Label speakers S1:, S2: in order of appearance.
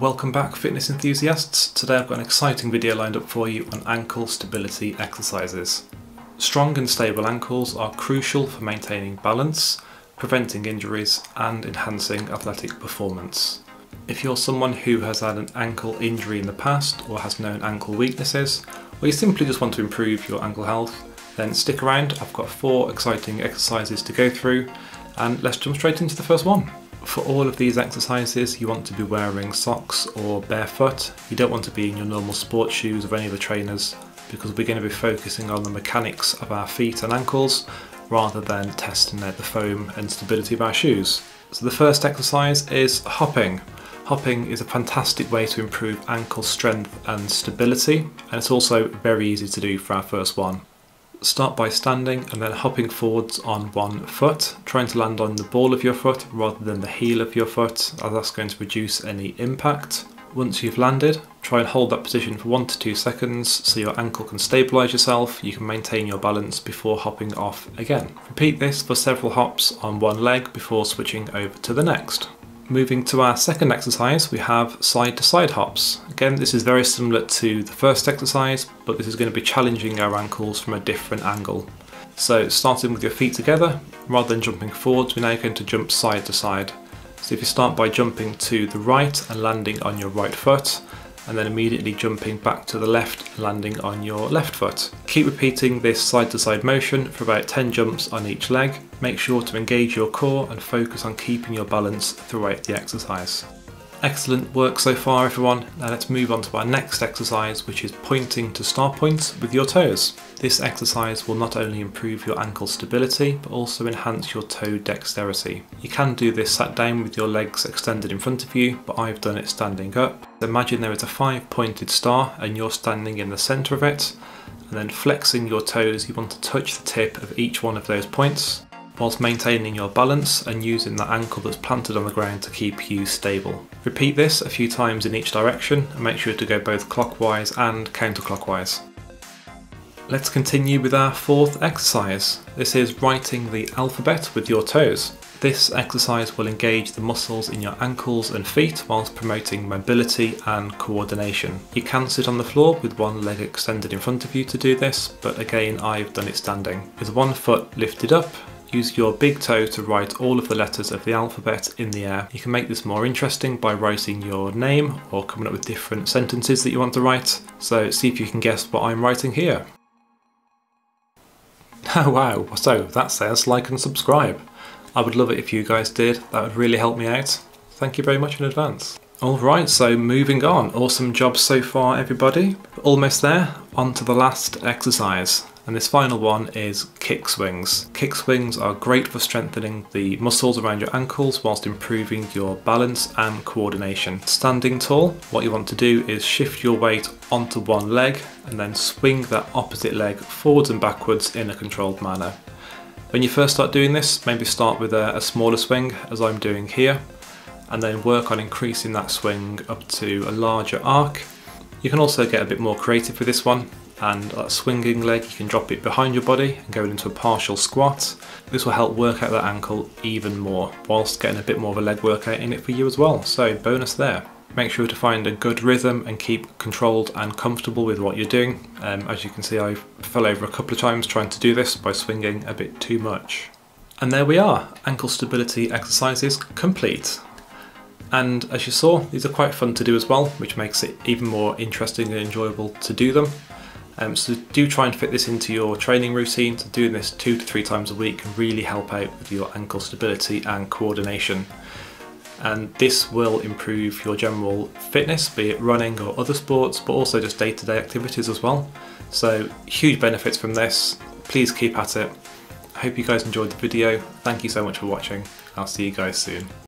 S1: Welcome back fitness enthusiasts. Today I've got an exciting video lined up for you on ankle stability exercises. Strong and stable ankles are crucial for maintaining balance, preventing injuries and enhancing athletic performance. If you're someone who has had an ankle injury in the past or has known ankle weaknesses, or you simply just want to improve your ankle health, then stick around. I've got four exciting exercises to go through and let's jump straight into the first one. For all of these exercises you want to be wearing socks or barefoot. You don't want to be in your normal sports shoes of any of the trainers because we're going to be focusing on the mechanics of our feet and ankles rather than testing out the foam and stability of our shoes. So the first exercise is hopping. Hopping is a fantastic way to improve ankle strength and stability and it's also very easy to do for our first one. Start by standing and then hopping forwards on one foot, trying to land on the ball of your foot rather than the heel of your foot as that's going to reduce any impact. Once you've landed, try and hold that position for one to two seconds so your ankle can stabilise yourself, you can maintain your balance before hopping off again. Repeat this for several hops on one leg before switching over to the next. Moving to our second exercise, we have side to side hops. Again, this is very similar to the first exercise, but this is going to be challenging our ankles from a different angle. So starting with your feet together, rather than jumping forwards, we're now going to jump side to side. So if you start by jumping to the right and landing on your right foot, and then immediately jumping back to the left, landing on your left foot. Keep repeating this side to side motion for about 10 jumps on each leg. Make sure to engage your core and focus on keeping your balance throughout the exercise. Excellent work so far everyone. Now let's move on to our next exercise which is pointing to star points with your toes. This exercise will not only improve your ankle stability but also enhance your toe dexterity. You can do this sat down with your legs extended in front of you but I've done it standing up. Imagine there is a five pointed star and you're standing in the centre of it and then flexing your toes you want to touch the tip of each one of those points whilst maintaining your balance and using the ankle that's planted on the ground to keep you stable. Repeat this a few times in each direction and make sure to go both clockwise and counterclockwise. Let's continue with our fourth exercise. This is writing the alphabet with your toes. This exercise will engage the muscles in your ankles and feet whilst promoting mobility and coordination. You can sit on the floor with one leg extended in front of you to do this, but again I've done it standing. With one foot lifted up Use your big toe to write all of the letters of the alphabet in the air. You can make this more interesting by writing your name or coming up with different sentences that you want to write. So see if you can guess what I'm writing here. Oh wow, so that says like and subscribe. I would love it if you guys did, that would really help me out. Thank you very much in advance. Alright, so moving on. Awesome job so far everybody. Almost there, on to the last exercise. And this final one is kick swings. Kick swings are great for strengthening the muscles around your ankles whilst improving your balance and coordination. Standing tall, what you want to do is shift your weight onto one leg and then swing that opposite leg forwards and backwards in a controlled manner. When you first start doing this, maybe start with a, a smaller swing as I'm doing here and then work on increasing that swing up to a larger arc. You can also get a bit more creative with this one and that swinging leg you can drop it behind your body and go into a partial squat. This will help work out that ankle even more whilst getting a bit more of a leg workout in it for you as well, so bonus there. Make sure to find a good rhythm and keep controlled and comfortable with what you're doing. Um, as you can see I fell over a couple of times trying to do this by swinging a bit too much. And there we are, ankle stability exercises complete. And as you saw, these are quite fun to do as well, which makes it even more interesting and enjoyable to do them. Um, so do try and fit this into your training routine. So doing this two to three times a week can really help out with your ankle stability and coordination. And this will improve your general fitness, be it running or other sports, but also just day-to-day -day activities as well. So huge benefits from this. Please keep at it. I hope you guys enjoyed the video. Thank you so much for watching. I'll see you guys soon.